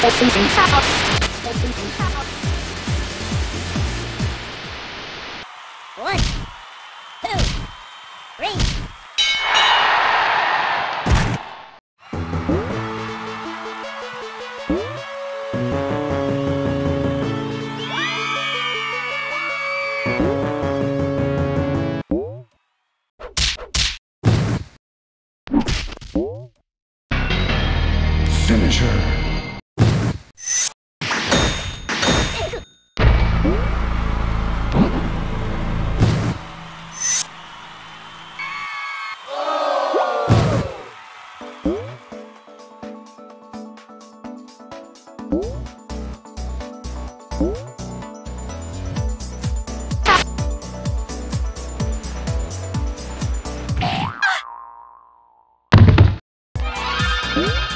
Opening house. Finisher. Woo!